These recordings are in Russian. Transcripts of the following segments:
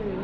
Thank you.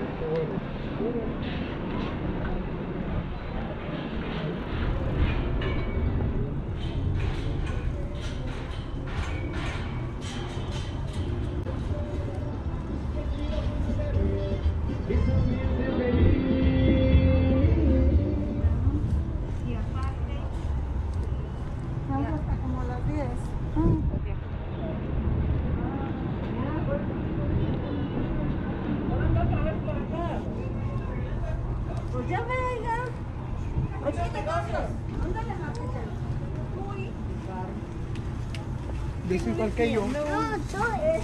igual que yo. No, yo eh.